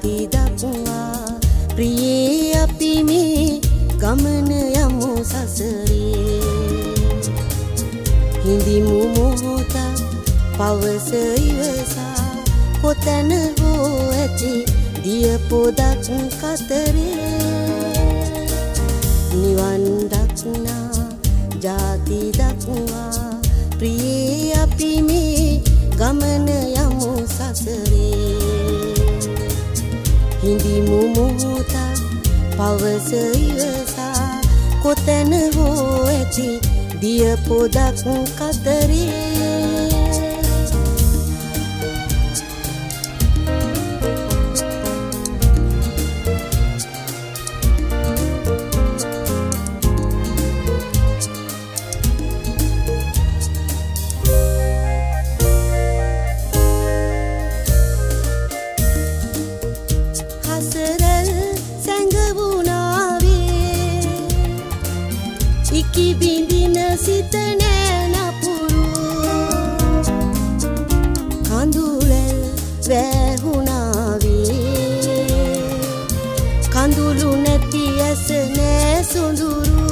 ගති දක්වා ප්‍රියේ අපි මේ ගමන යමු සසරේ. හිඳිමු මොහොත පවස ඉවසා කොතැන හෝ ඇති දිය පොදක් කතරේ. නිවන් දක්නා ජාති දක්වා ප්‍රියේ අපි මේ ගමන යමු සසරේ. හිඳිමු මොහොතක් පවස ඉවසා කොතැන හෝ ඇති දිය පොදක් කතරේ. ඉකි බිඳින සිත නෑනපුරු කඳුලැල් වැැහුණාවේ. කඳුළු නැති ඇස නෑ සුඳුරු.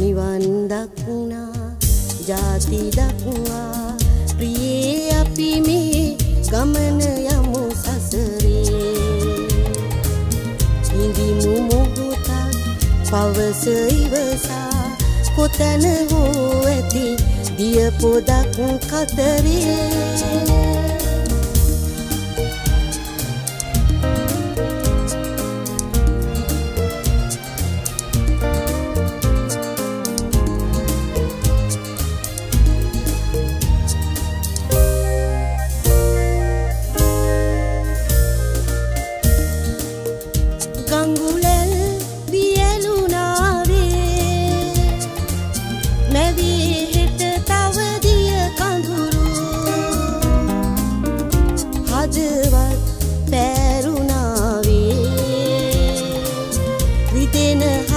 නිවන් දක්ුණා ජාති දක්වා ප්‍රියේ අපි මේ ගමන යමු සසරේ. ඉඳිමු මොහොතක් පවස ඉවසා. කොතැන හෝ ඇති දිය පොදක් කතරේ?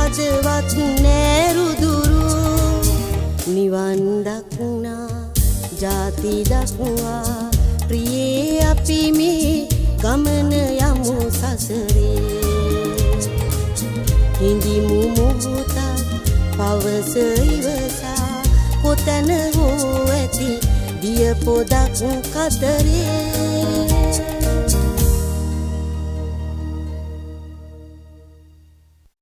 විදෙන හදවත් නෑරුදුරු නිවන් දක්ුණා ජාති දක්වා. ප්‍රියේ අපි මේ ගමන යමු සසරේ. හිඳිමු මොහොතක් පවස ඉවසා. කොතැන හෝ ඇති දිය පොදක් කතරේ.